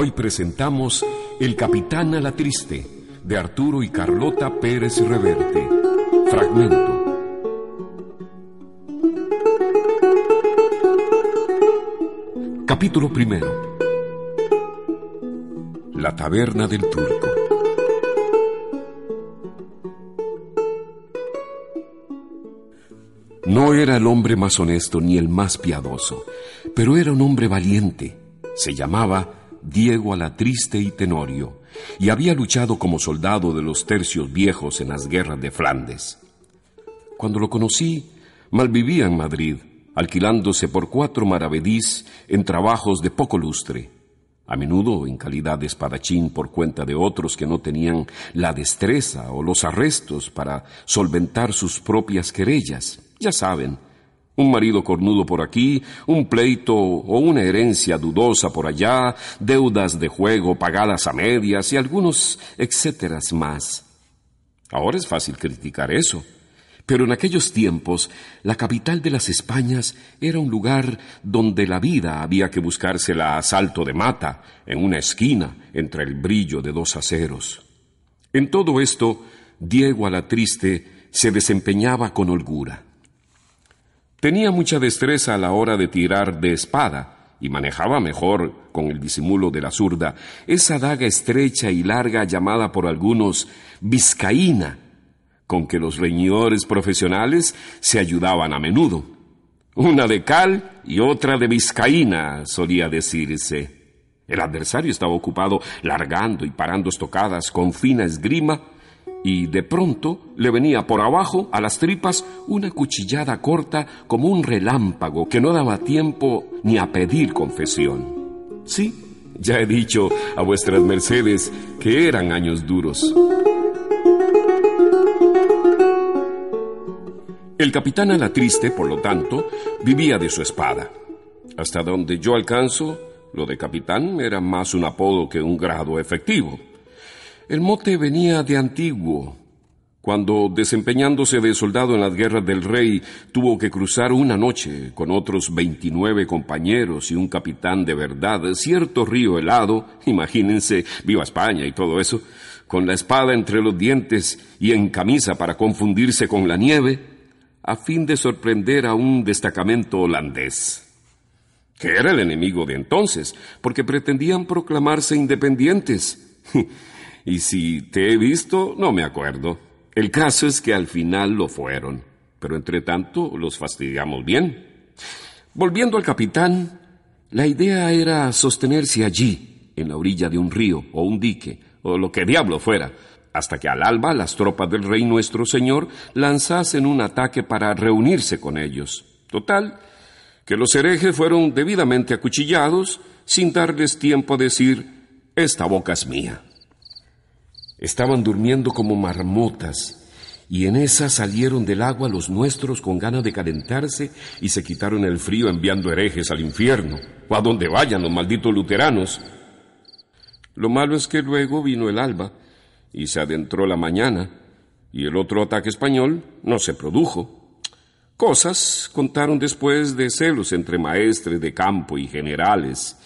Hoy presentamos El Capitán a la Triste, de Arturo y Carlota Pérez Reverte. Fragmento. Capítulo primero. La taberna del turco. No era el hombre más honesto ni el más piadoso, pero era un hombre valiente. Se llamaba Diego Alatriste y Tenorio, y había luchado como soldado de los tercios viejos en las guerras de Flandes. Cuando lo conocí, malvivía en Madrid, alquilándose por cuatro maravedís en trabajos de poco lustre, a menudo en calidad de espadachín por cuenta de otros que no tenían la destreza o los arrestos para solventar sus propias querellas. Ya saben, un marido cornudo por aquí, un pleito o una herencia dudosa por allá, deudas de juego pagadas a medias y algunos etcéteras más. Ahora es fácil criticar eso, pero en aquellos tiempos la capital de las Españas era un lugar donde la vida había que buscársela a salto de mata, en una esquina, entre el brillo de dos aceros. En todo esto, Diego a la triste se desempeñaba con holgura. Tenía mucha destreza a la hora de tirar de espada y manejaba mejor, con el disimulo de la zurda, esa daga estrecha y larga llamada por algunos vizcaína, con que los reñidores profesionales se ayudaban a menudo. Una de cal y otra de vizcaína, solía decirse. El adversario estaba ocupado largando y parando estocadas con fina esgrima y de pronto le venía por abajo a las tripas una cuchillada corta como un relámpago que no daba tiempo ni a pedir confesión. Sí, ya he dicho a vuestras mercedes que eran años duros. El capitán a la triste, por lo tanto, vivía de su espada. Hasta donde yo alcanzo, lo de capitán era más un apodo que un grado efectivo. El mote venía de antiguo, cuando, desempeñándose de soldado en las guerras del rey, tuvo que cruzar una noche con otros veintinueve compañeros y un capitán de verdad cierto río helado, imagínense, viva España y todo eso, con la espada entre los dientes y en camisa para confundirse con la nieve, a fin de sorprender a un destacamento holandés que era el enemigo de entonces, porque pretendían proclamarse independientes. Y si te he visto, no me acuerdo. El caso es que al final lo fueron, pero entre tanto los fastidiamos bien. Volviendo al capitán, la idea era sostenerse allí, en la orilla de un río o un dique, o lo que diablo fuera, hasta que al alba las tropas del rey nuestro señor lanzasen un ataque para reunirse con ellos. Total, que los herejes fueron debidamente acuchillados sin darles tiempo a decir, esta boca es mía. Estaban durmiendo como marmotas, y en esa salieron del agua los nuestros con ganas de calentarse y se quitaron el frío enviando herejes al infierno, o a donde vayan los malditos luteranos. Lo malo es que luego vino el alba, y se adentró la mañana, y el otro ataque español no se produjo. Cosas contaron después de celos entre maestres de campo y generales,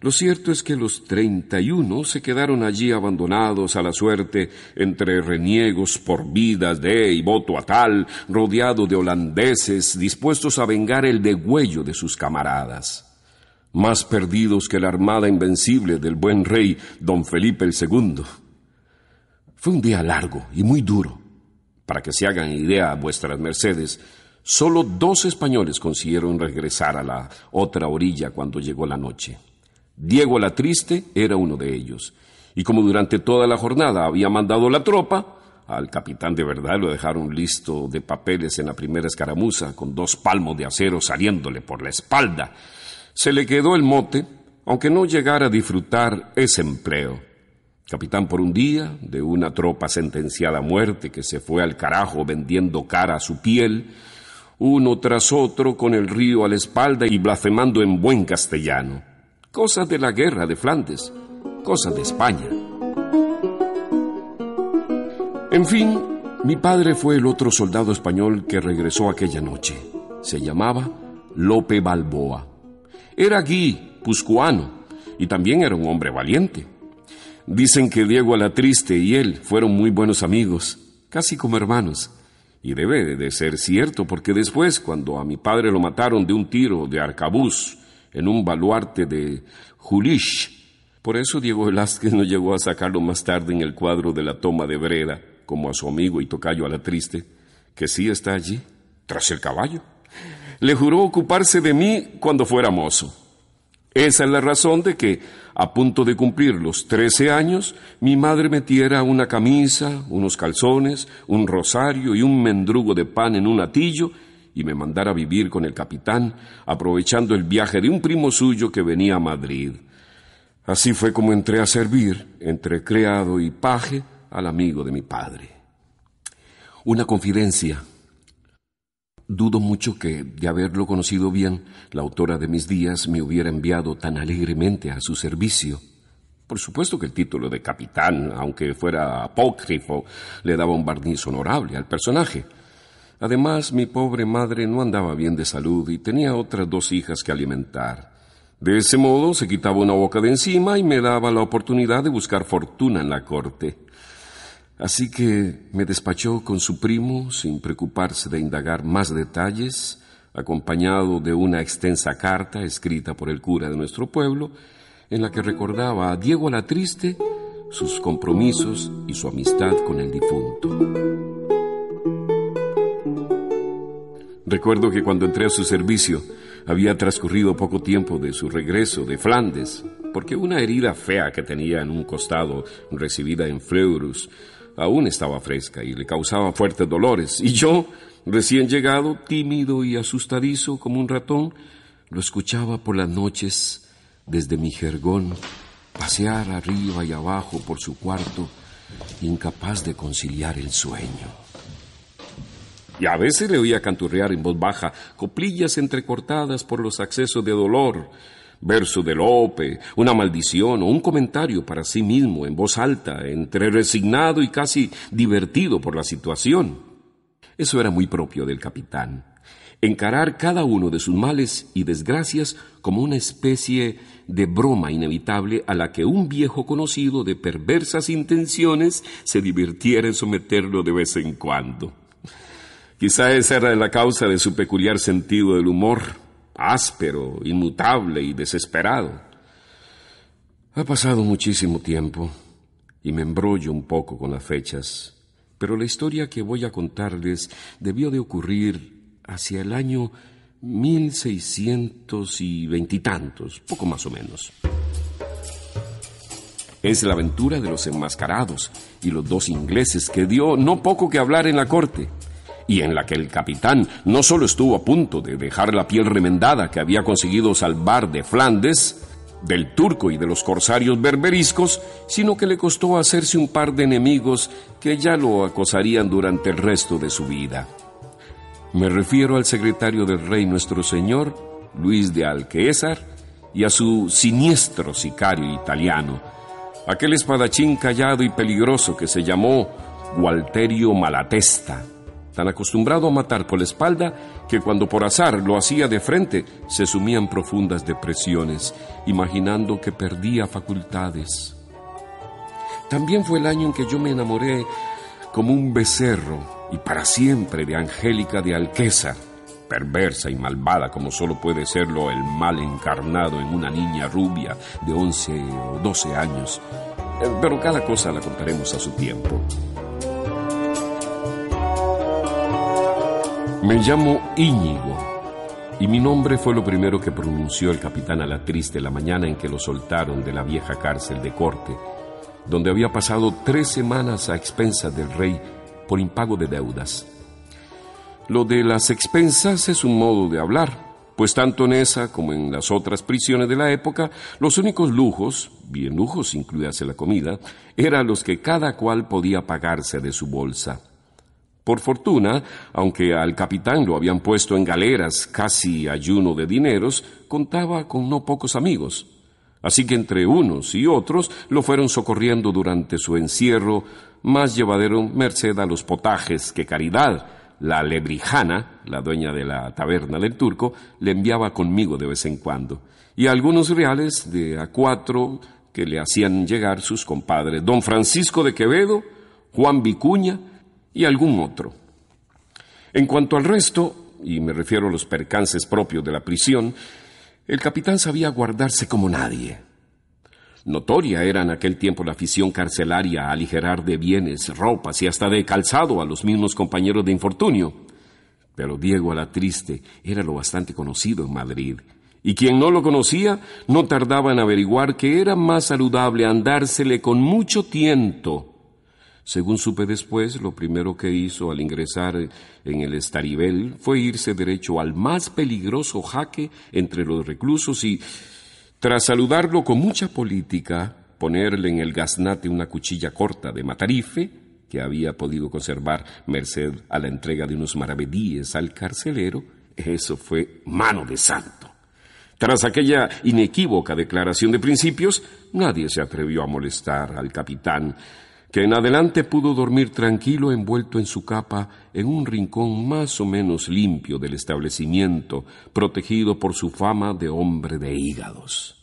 lo cierto es que los treinta y uno se quedaron allí abandonados a la suerte entre reniegos por vidas de y voto a tal, rodeado de holandeses dispuestos a vengar el degüello de sus camaradas. Más perdidos que la armada invencible del buen rey don Felipe el II. Fue un día largo y muy duro. Para que se hagan idea vuestras mercedes, solo dos españoles consiguieron regresar a la otra orilla cuando llegó la noche. Diego la Triste era uno de ellos, y como durante toda la jornada había mandado la tropa, al capitán de verdad lo dejaron listo de papeles en la primera escaramuza, con dos palmos de acero saliéndole por la espalda. Se le quedó el mote, aunque no llegara a disfrutar ese empleo. Capitán por un día, de una tropa sentenciada a muerte que se fue al carajo vendiendo cara a su piel, uno tras otro con el río a la espalda y blasfemando en buen castellano cosas de la guerra de Flandes, cosas de España. En fin, mi padre fue el otro soldado español que regresó aquella noche. Se llamaba Lope Balboa. Era gui, puscuano, y también era un hombre valiente. Dicen que Diego Alatriste y él fueron muy buenos amigos, casi como hermanos. Y debe de ser cierto, porque después, cuando a mi padre lo mataron de un tiro de arcabuz en un baluarte de Julish, por eso Diego Velázquez no llegó a sacarlo más tarde en el cuadro de la toma de Breda, como a su amigo y tocayo Alatriste, que sí está allí, tras el caballo. Le juró ocuparse de mí cuando fuera mozo. Esa es la razón de que, a punto de cumplir los trece años, mi madre metiera una camisa, unos calzones, un rosario y un mendrugo de pan en un atillo y me mandara vivir con el capitán, aprovechando el viaje de un primo suyo que venía a Madrid. Así fue como entré a servir, entre criado y paje, al amigo de mi padre. Una confidencia Dudo mucho que, de haberlo conocido bien, la autora de mis días me hubiera enviado tan alegremente a su servicio. Por supuesto que el título de capitán, aunque fuera apócrifo, le daba un barniz honorable al personaje. Además, mi pobre madre no andaba bien de salud y tenía otras dos hijas que alimentar. De ese modo se quitaba una boca de encima y me daba la oportunidad de buscar fortuna en la corte. Así que me despachó con su primo sin preocuparse de indagar más detalles, acompañado de una extensa carta escrita por el cura de nuestro pueblo, en la que recordaba a Diego Alatriste sus compromisos y su amistad con el difunto. Recuerdo que cuando entré a su servicio había transcurrido poco tiempo de su regreso de Flandes, porque una herida fea que tenía en un costado recibida en Fleurus aún estaba fresca y le causaba fuertes dolores, y yo, recién llegado, tímido y asustadizo como un ratón, lo escuchaba por las noches desde mi jergón pasear arriba y abajo por su cuarto, incapaz de conciliar el sueño. Y a veces le oía canturrear en voz baja coplillas entrecortadas por los accesos de dolor, verso de Lope, una maldición o un comentario para sí mismo en voz alta, entre resignado y casi divertido por la situación. Eso era muy propio del capitán. Encarar cada uno de sus males y desgracias como una especie de broma inevitable a la que un viejo conocido de perversas intenciones se divirtiera en someterlo de vez en cuando. Quizá esa era la causa de su peculiar sentido del humor, áspero, inmutable y desesperado. Ha pasado muchísimo tiempo y me embrollo un poco con las fechas, pero la historia que voy a contarles debió de ocurrir hacia el año mil seiscientos y veintitantos, poco más o menos. Es la aventura de los enmascarados y los dos ingleses que dio no poco que hablar en la corte y en la que el capitán no solo estuvo a punto de dejar la piel remendada que había conseguido salvar de Flandes, del turco y de los corsarios berberiscos, sino que le costó hacerse un par de enemigos que ya lo acosarían durante el resto de su vida. Me refiero al secretario del rey nuestro señor, Luis de Alquézar, y a su siniestro sicario italiano, aquel espadachín callado y peligroso que se llamó Gualterio Malatesta tan acostumbrado a matar por la espalda que cuando por azar lo hacía de frente se sumía en profundas depresiones, imaginando que perdía facultades. También fue el año en que yo me enamoré como un becerro y para siempre de Angélica de Alquesa, perversa y malvada como solo puede serlo el mal encarnado en una niña rubia de 11 o 12 años. Eh, pero cada cosa la contaremos a su tiempo. Me llamo Íñigo y mi nombre fue lo primero que pronunció el capitán a la triste la mañana en que lo soltaron de la vieja cárcel de corte, donde había pasado tres semanas a expensas del rey por impago de deudas. Lo de las expensas es un modo de hablar, pues tanto en esa como en las otras prisiones de la época, los únicos lujos, bien lujos incluíase la comida, eran los que cada cual podía pagarse de su bolsa. Por fortuna, aunque al capitán lo habían puesto en galeras casi ayuno de dineros, contaba con no pocos amigos. Así que entre unos y otros lo fueron socorriendo durante su encierro, más llevadero merced a los potajes que caridad, la lebrijana, la dueña de la taberna del turco, le enviaba conmigo de vez en cuando, y algunos reales de a cuatro que le hacían llegar sus compadres, don Francisco de Quevedo, Juan Vicuña y algún otro. En cuanto al resto, y me refiero a los percances propios de la prisión, el capitán sabía guardarse como nadie. Notoria era en aquel tiempo la afición carcelaria a aligerar de bienes, ropas y hasta de calzado a los mismos compañeros de infortunio. Pero Diego a la triste era lo bastante conocido en Madrid, y quien no lo conocía no tardaba en averiguar que era más saludable andársele con mucho tiento. Según supe después, lo primero que hizo al ingresar en el Estaribel fue irse derecho al más peligroso jaque entre los reclusos y tras saludarlo con mucha política, ponerle en el gaznate una cuchilla corta de matarife, que había podido conservar merced a la entrega de unos maravedíes al carcelero, eso fue mano de santo. Tras aquella inequívoca declaración de principios, nadie se atrevió a molestar al capitán, que en adelante pudo dormir tranquilo envuelto en su capa en un rincón más o menos limpio del establecimiento, protegido por su fama de hombre de hígados.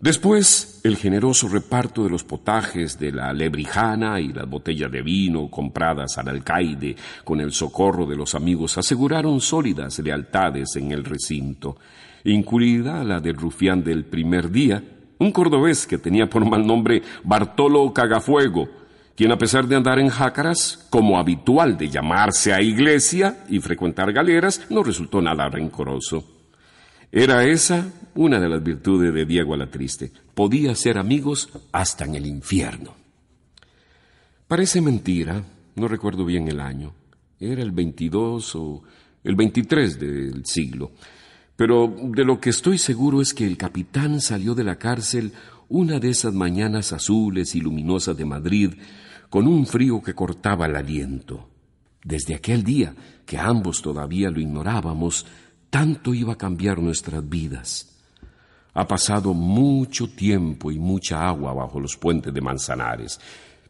Después, el generoso reparto de los potajes de la lebrijana y las botellas de vino compradas al alcaide con el socorro de los amigos aseguraron sólidas lealtades en el recinto, incluida la del rufián del primer día, un cordobés que tenía por mal nombre Bartolo Cagafuego, quien a pesar de andar en jácaras, como habitual de llamarse a iglesia y frecuentar galeras, no resultó nada rencoroso. Era esa una de las virtudes de Diego la Triste. Podía ser amigos hasta en el infierno. Parece mentira, no recuerdo bien el año. Era el 22 o el 23 del siglo. Pero de lo que estoy seguro es que el capitán salió de la cárcel una de esas mañanas azules y luminosas de Madrid con un frío que cortaba el aliento. Desde aquel día, que ambos todavía lo ignorábamos, tanto iba a cambiar nuestras vidas. Ha pasado mucho tiempo y mucha agua bajo los puentes de Manzanares,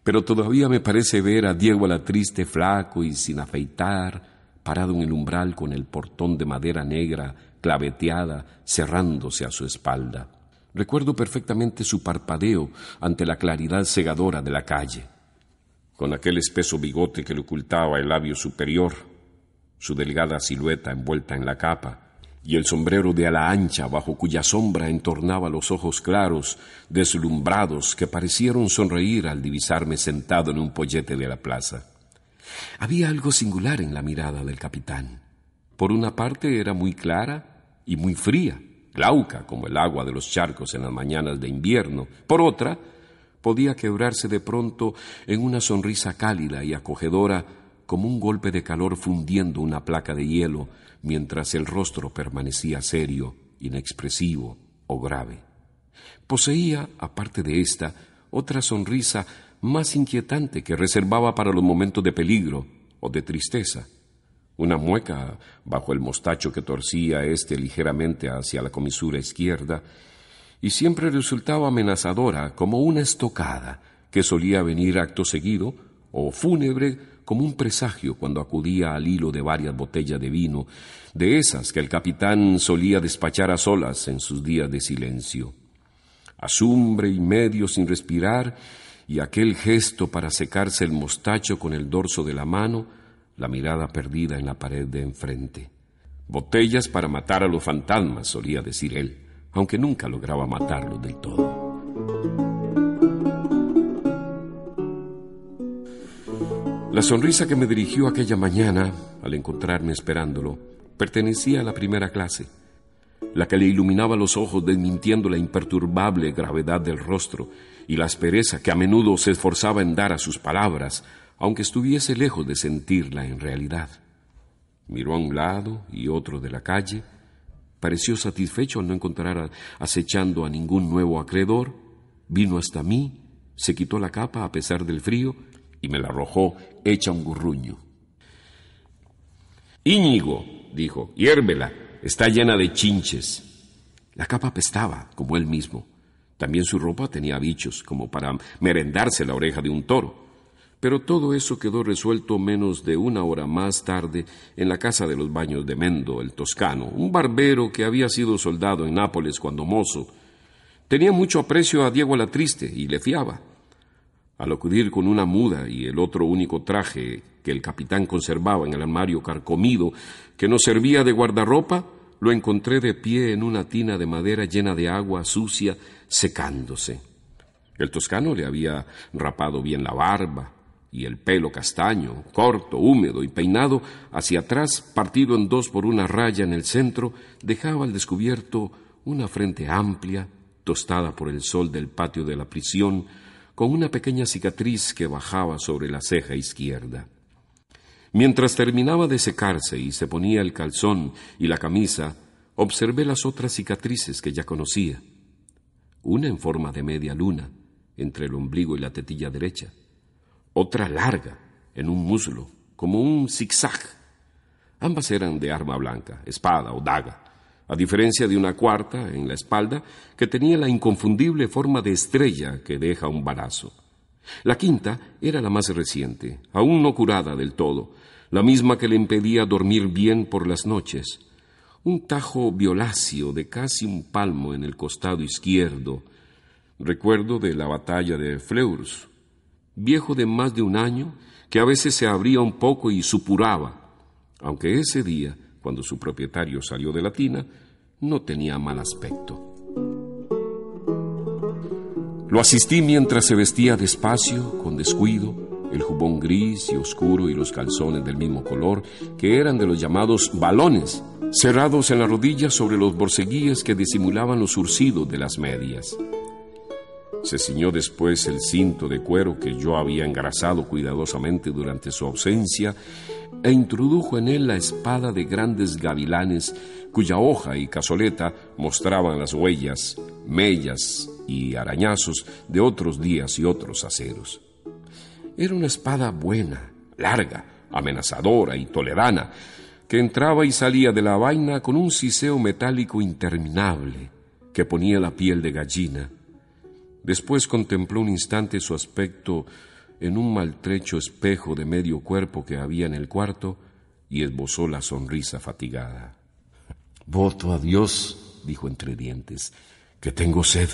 pero todavía me parece ver a Diego la triste flaco y sin afeitar, parado en el umbral con el portón de madera negra claveteada cerrándose a su espalda. Recuerdo perfectamente su parpadeo ante la claridad cegadora de la calle, con aquel espeso bigote que le ocultaba el labio superior, su delgada silueta envuelta en la capa, y el sombrero de ala ancha bajo cuya sombra entornaba los ojos claros, deslumbrados, que parecieron sonreír al divisarme sentado en un pollete de la plaza. Había algo singular en la mirada del capitán. Por una parte era muy clara, y muy fría, glauca como el agua de los charcos en las mañanas de invierno. Por otra, podía quebrarse de pronto en una sonrisa cálida y acogedora como un golpe de calor fundiendo una placa de hielo mientras el rostro permanecía serio, inexpresivo o grave. Poseía, aparte de esta, otra sonrisa más inquietante que reservaba para los momentos de peligro o de tristeza una mueca bajo el mostacho que torcía éste ligeramente hacia la comisura izquierda, y siempre resultaba amenazadora como una estocada que solía venir acto seguido, o fúnebre como un presagio cuando acudía al hilo de varias botellas de vino, de esas que el capitán solía despachar a solas en sus días de silencio. Asumbre y medio sin respirar, y aquel gesto para secarse el mostacho con el dorso de la mano, la mirada perdida en la pared de enfrente. Botellas para matar a los fantasmas, solía decir él, aunque nunca lograba matarlos del todo. La sonrisa que me dirigió aquella mañana, al encontrarme esperándolo, pertenecía a la primera clase, la que le iluminaba los ojos desmintiendo la imperturbable gravedad del rostro y la aspereza que a menudo se esforzaba en dar a sus palabras, aunque estuviese lejos de sentirla en realidad. Miró a un lado y otro de la calle, pareció satisfecho al no encontrar acechando a ningún nuevo acreedor, vino hasta mí, se quitó la capa a pesar del frío y me la arrojó hecha un gurruño. Íñigo, dijo, hiérvela, está llena de chinches. La capa apestaba, como él mismo. También su ropa tenía bichos, como para merendarse la oreja de un toro Pero todo eso quedó resuelto menos de una hora más tarde en la casa de los baños de Mendo, el toscano, un barbero que había sido soldado en Nápoles cuando mozo. Tenía mucho aprecio a Diego la Triste y le fiaba. Al acudir con una muda y el otro único traje que el capitán conservaba en el armario carcomido que nos servía de guardarropa, lo encontré de pie en una tina de madera llena de agua sucia, secándose. El toscano le había rapado bien la barba, y el pelo castaño, corto, húmedo y peinado hacia atrás, partido en dos por una raya en el centro, dejaba al descubierto una frente amplia, tostada por el sol del patio de la prisión, con una pequeña cicatriz que bajaba sobre la ceja izquierda. Mientras terminaba de secarse y se ponía el calzón y la camisa, observé las otras cicatrices que ya conocía. Una en forma de media luna, entre el ombligo y la tetilla derecha otra larga, en un muslo, como un zigzag. Ambas eran de arma blanca, espada o daga, a diferencia de una cuarta en la espalda que tenía la inconfundible forma de estrella que deja un balazo. La quinta era la más reciente, aún no curada del todo, la misma que le impedía dormir bien por las noches. Un tajo violáceo de casi un palmo en el costado izquierdo. Recuerdo de la batalla de Fleurs, viejo de más de un año, que a veces se abría un poco y supuraba, aunque ese día, cuando su propietario salió de la tina, no tenía mal aspecto. Lo asistí mientras se vestía despacio, con descuido, el jubón gris y oscuro y los calzones del mismo color, que eran de los llamados balones, cerrados en la rodilla sobre los borceguíes que disimulaban los surcidos de las medias. Se ciñó después el cinto de cuero que yo había engrasado cuidadosamente durante su ausencia e introdujo en él la espada de grandes gavilanes cuya hoja y cazoleta mostraban las huellas, mellas y arañazos de otros días y otros aceros. Era una espada buena, larga, amenazadora y tolerana, que entraba y salía de la vaina con un siseo metálico interminable que ponía la piel de gallina Después contempló un instante su aspecto en un maltrecho espejo de medio cuerpo que había en el cuarto y esbozó la sonrisa fatigada. Voto a Dios, dijo entre dientes, que tengo sed.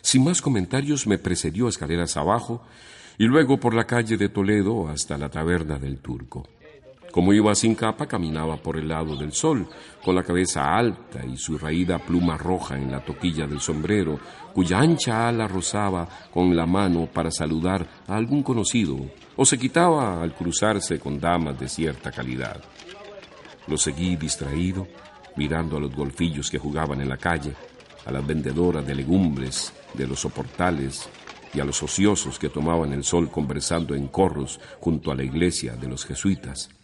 Sin más comentarios me precedió escaleras abajo y luego por la calle de Toledo hasta la taberna del turco. Como iba sin capa, caminaba por el lado del sol, con la cabeza alta y su raída pluma roja en la toquilla del sombrero, cuya ancha ala rozaba con la mano para saludar a algún conocido, o se quitaba al cruzarse con damas de cierta calidad. Lo seguí distraído, mirando a los golfillos que jugaban en la calle, a las vendedoras de legumbres, de los soportales, y a los ociosos que tomaban el sol conversando en corros junto a la iglesia de los jesuitas.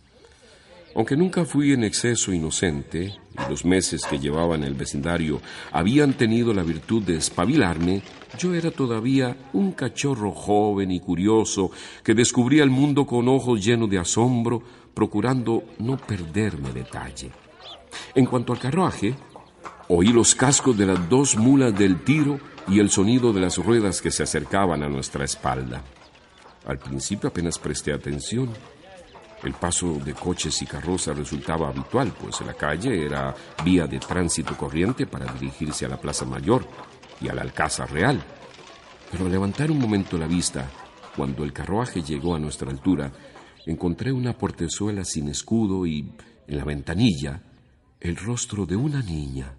Aunque nunca fui en exceso inocente, y los meses que llevaba en el vecindario habían tenido la virtud de espabilarme, yo era todavía un cachorro joven y curioso que descubría el mundo con ojos llenos de asombro, procurando no perderme detalle. En cuanto al carruaje, oí los cascos de las dos mulas del tiro y el sonido de las ruedas que se acercaban a nuestra espalda. Al principio apenas presté atención el paso de coches y carrozas resultaba habitual, pues la calle era vía de tránsito corriente para dirigirse a la Plaza Mayor y al Alcázar Real. Pero al levantar un momento la vista, cuando el carruaje llegó a nuestra altura, encontré una portezuela sin escudo y, en la ventanilla, el rostro de una niña,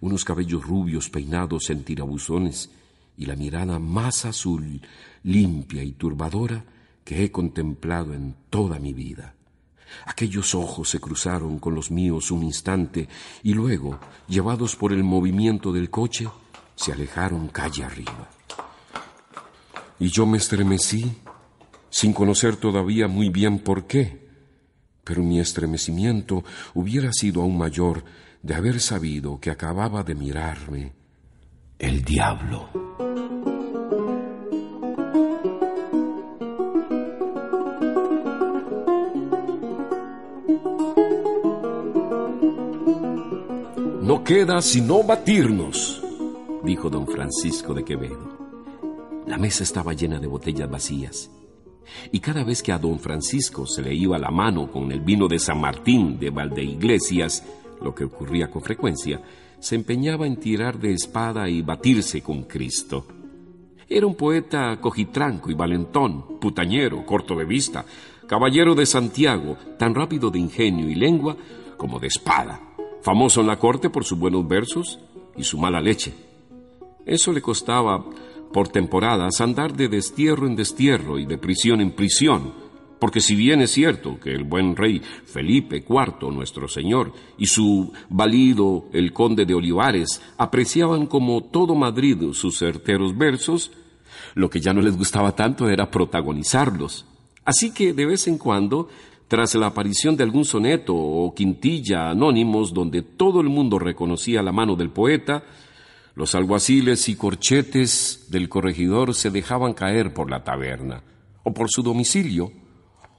unos cabellos rubios peinados en tirabuzones y la mirada más azul, limpia y turbadora que he contemplado en toda mi vida. Aquellos ojos se cruzaron con los míos un instante y luego, llevados por el movimiento del coche, se alejaron calle arriba. Y yo me estremecí, sin conocer todavía muy bien por qué, pero mi estremecimiento hubiera sido aún mayor de haber sabido que acababa de mirarme el diablo. No queda sino batirnos, dijo don Francisco de Quevedo. La mesa estaba llena de botellas vacías Y cada vez que a don Francisco se le iba la mano con el vino de San Martín de Valdeiglesias, lo que ocurría con frecuencia, se empeñaba en tirar de espada y batirse con Cristo. Era un poeta cojitranco y valentón, putañero, corto de vista, caballero de Santiago, tan rápido de ingenio y lengua como de espada, famoso en la corte por sus buenos versos y su mala leche. Eso le costaba por temporadas andar de destierro en destierro y de prisión en prisión, porque si bien es cierto que el buen rey Felipe IV, nuestro señor, y su valido el conde de Olivares apreciaban como todo Madrid sus certeros versos, lo que ya no les gustaba tanto era protagonizarlos. Así que de vez en cuando, tras la aparición de algún soneto o quintilla anónimos donde todo el mundo reconocía la mano del poeta, los alguaciles y corchetes del corregidor se dejaban caer por la taberna, o por su domicilio,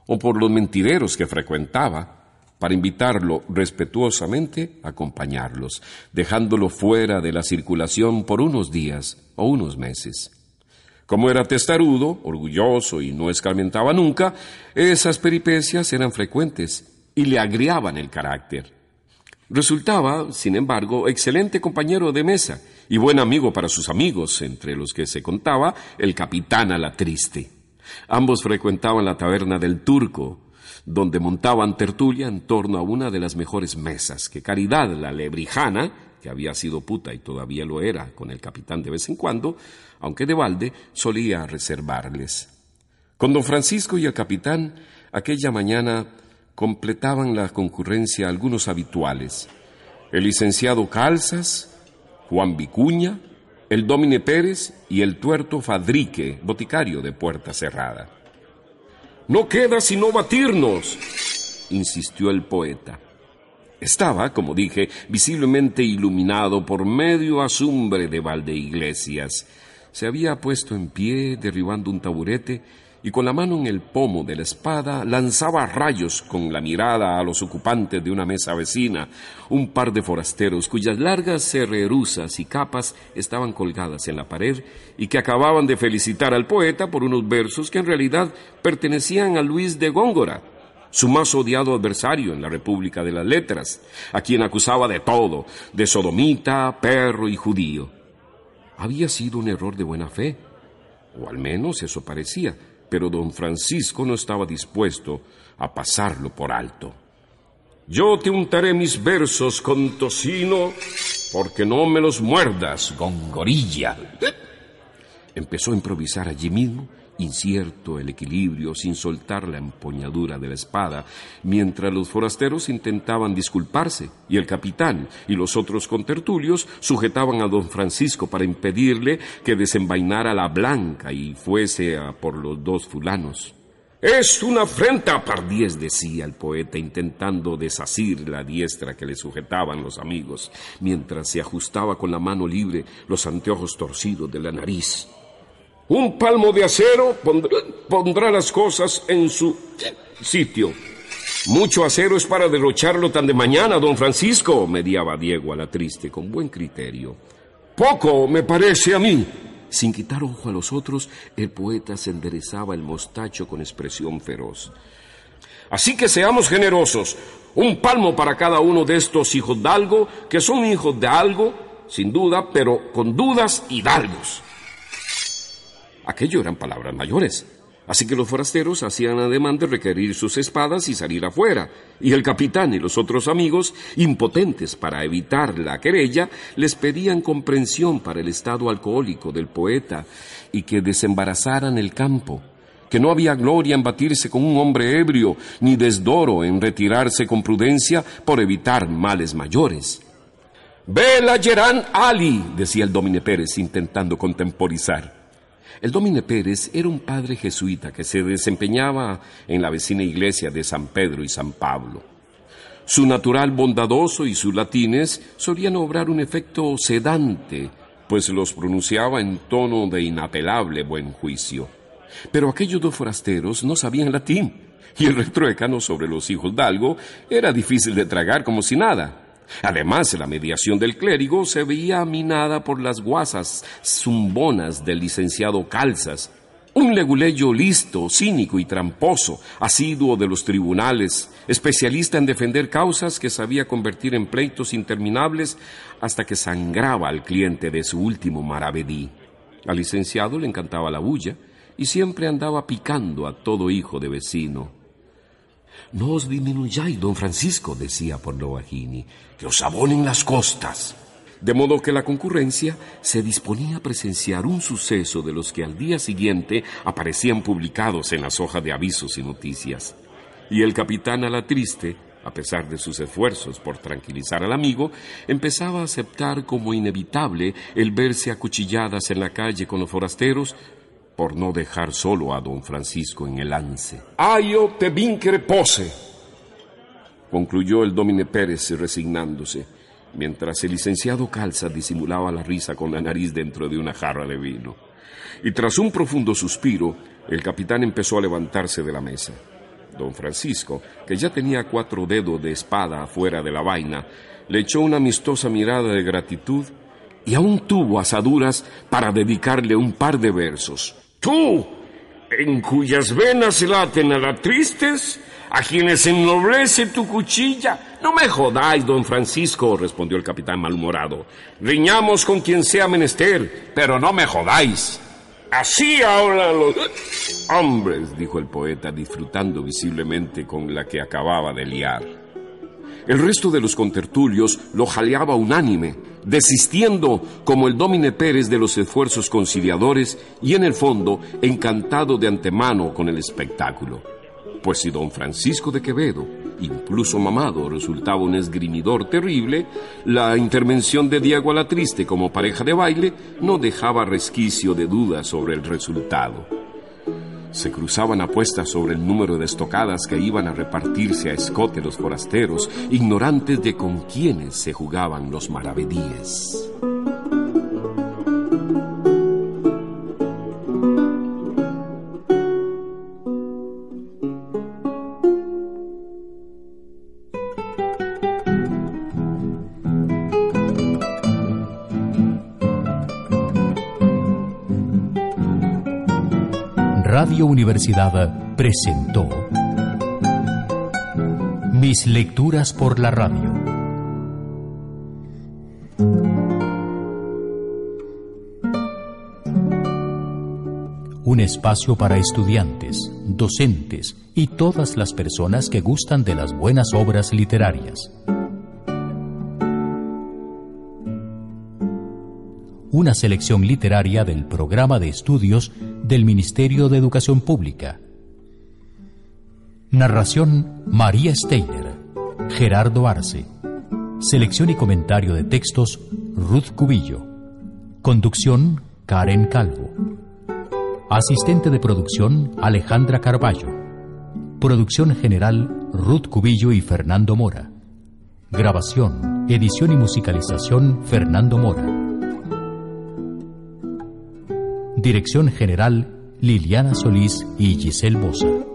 o por los mentideros que frecuentaba, para invitarlo respetuosamente a acompañarlos, dejándolo fuera de la circulación por unos días o unos meses. Como era testarudo, orgulloso y no escarmentaba nunca, esas peripecias eran frecuentes y le agriaban el carácter. Resultaba, sin embargo, excelente compañero de mesa y buen amigo para sus amigos, entre los que se contaba el capitán a la triste. Ambos frecuentaban la taberna del Turco, donde montaban tertulia en torno a una de las mejores mesas que Caridad, la lebrijana, que había sido puta y todavía lo era con el capitán de vez en cuando, aunque de balde, solía reservarles. Con don Francisco y el capitán, aquella mañana completaban la concurrencia algunos habituales. El licenciado Calzas, Juan Vicuña, el Domine Pérez y el tuerto Fadrique, boticario de Puerta Cerrada. No queda sino batirnos, insistió el poeta. Estaba, como dije, visiblemente iluminado por medio azumbre de Valdeiglesias. Se había puesto en pie, derribando un taburete, y con la mano en el pomo de la espada lanzaba rayos con la mirada a los ocupantes de una mesa vecina, un par de forasteros cuyas largas cerreruzas y capas estaban colgadas en la pared y que acababan de felicitar al poeta por unos versos que en realidad pertenecían a Luis de Góngora, su más odiado adversario en la República de las Letras, a quien acusaba de todo, de sodomita, perro y judío. Había sido un error de buena fe, o al menos eso parecía, pero don Francisco no estaba dispuesto a pasarlo por alto. Yo te untaré mis versos con tocino porque no me los muerdas, gongorilla. Empezó a improvisar allí mismo incierto el equilibrio sin soltar la empuñadura de la espada, mientras los forasteros intentaban disculparse y el capitán y los otros contertulios sujetaban a don Francisco para impedirle que desenvainara la blanca y fuese a por los dos fulanos. Es una afrenta, pardiez, decía el poeta, intentando desasir la diestra que le sujetaban los amigos, mientras se ajustaba con la mano libre los anteojos torcidos de la nariz. Un palmo de acero pondrá, las cosas en su sitio. Mucho acero es para derrocharlo tan de mañana, don Francisco, mediaba Diego a la triste, con buen criterio. Poco, me parece a mí. Sin quitar ojo a los otros, el poeta se enderezaba el mostacho con expresión feroz. Así que seamos generosos. Un palmo para cada uno de estos hijos de algo, que son hijos de algo, sin duda, pero con dudas y dalgos. Aquello eran palabras mayores. Así que los forasteros hacían ademán de requerir sus espadas y salir afuera, y el capitán y los otros amigos, impotentes para evitar la querella, les pedían comprensión para el estado alcohólico del poeta y que desembarazaran el campo, que no había gloria en batirse con un hombre ebrio, ni desdoro en retirarse con prudencia por evitar males mayores. Vela Gerán Ali, decía el domine Pérez intentando contemporizar. El Domine Pérez era un padre jesuita que se desempeñaba en la vecina iglesia de San Pedro y San Pablo. Su natural bondadoso y sus latines solían obrar un efecto sedante, pues los pronunciaba en tono de inapelable buen juicio. Pero aquellos dos forasteros no sabían latín, y el retruécano sobre los hijos de algo era difícil de tragar como si nada. Además, la mediación del clérigo se veía minada por las guasas zumbonas del licenciado Calzas, Un leguleyo listo, cínico y tramposo, asiduo de los tribunales, especialista en defender causas que sabía convertir en pleitos interminables hasta que sangraba al cliente de su último maravedí. Al licenciado le encantaba la bulla y siempre andaba picando a todo hijo de vecino. No os disminuyáis, don Francisco, decía por lo bajini, que os abonen las costas de modo que la concurrencia se disponía a presenciar un suceso de los que al día siguiente aparecían publicados en las hojas de avisos y noticias. Y el capitán a la triste, a pesar de sus esfuerzos por tranquilizar al amigo, empezaba a aceptar como inevitable el verse acuchilladas en la calle con los forasteros por no dejar solo a don Francisco en el lance. ¡Ayo te vincre pose! concluyó el domine Pérez resignándose mientras el licenciado Calza disimulaba la risa con la nariz dentro de una jarra de vino. Y tras un profundo suspiro, el capitán empezó a levantarse de la mesa. Don Francisco, que ya tenía cuatro dedos de espada afuera de la vaina, le echó una amistosa mirada de gratitud y aún tuvo asaduras para dedicarle un par de versos. Tú, en cuyas venas laten a la tristes, a quienes ennoblece tu cuchilla. No me jodáis, don Francisco, respondió el capitán malhumorado. Riñamos con quien sea menester, pero no me jodáis. Así ahora los hombres, dijo el poeta, disfrutando visiblemente con la que acababa de liar. El resto de los contertulios lo jaleaba unánime, desistiendo como el Domine Pérez de los esfuerzos conciliadores y en el fondo encantado de antemano con el espectáculo. Pues si don Francisco de Quevedo, incluso mamado, resultaba un esgrimidor terrible, la intervención de Diego Alatriste como pareja de baile no dejaba resquicio de duda sobre el resultado. Se cruzaban apuestas sobre el número de estocadas que iban a repartirse a escote los forasteros, ignorantes de con quiénes se jugaban los maravedíes. Universidad presentó Mis lecturas por la radio. Un espacio para estudiantes, docentes y todas las personas que gustan de las buenas obras literarias. Una selección literaria del programa de estudios del Ministerio de Educación Pública. Narración María Steiner, Gerardo Arce. Selección y comentario de textos Ruth Cubillo. Conducción Karen Calvo. Asistente de producción Alejandra Carballo. Producción general Ruth Cubillo y Fernando Mora. Grabación, edición y musicalización Fernando Mora. Dirección General Liliana Solís y Giselle Bosa.